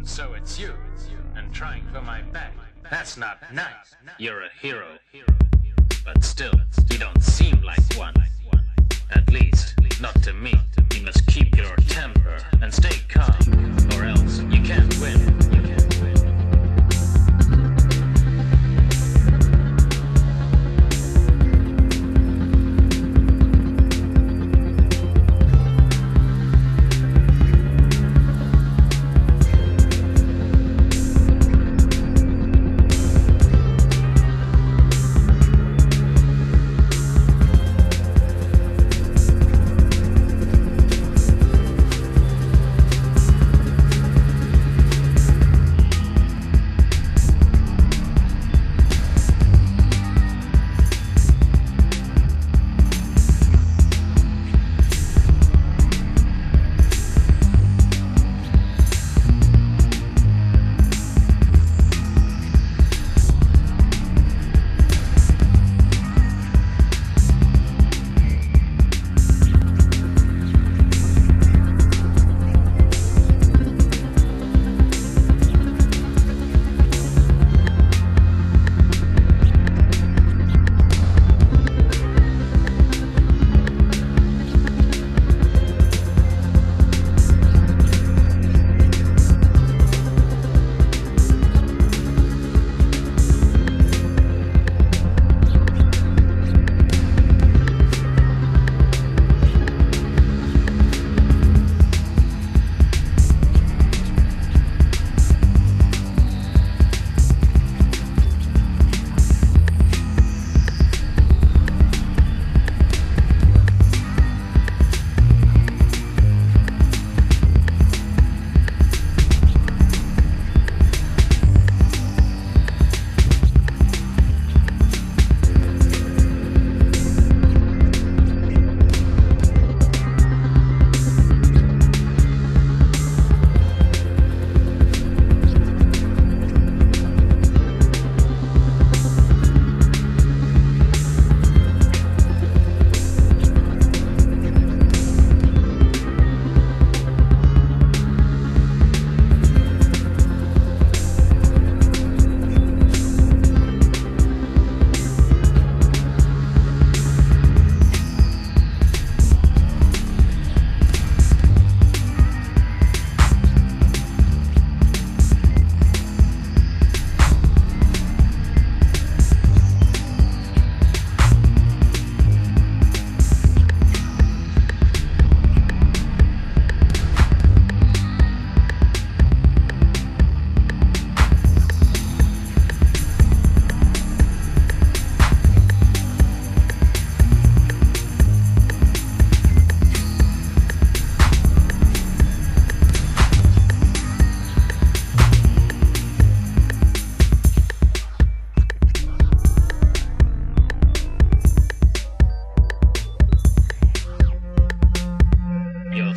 And so it's you, and trying for my back. That's not nice. You're a hero. But still, you don't seem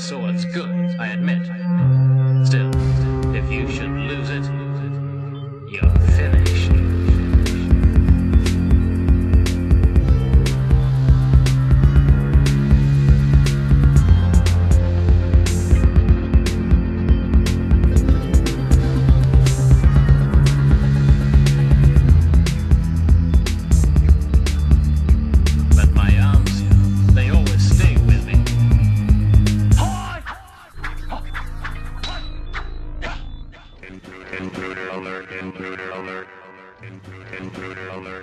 sword's good, I admit. Still, if you should lose intruder alert,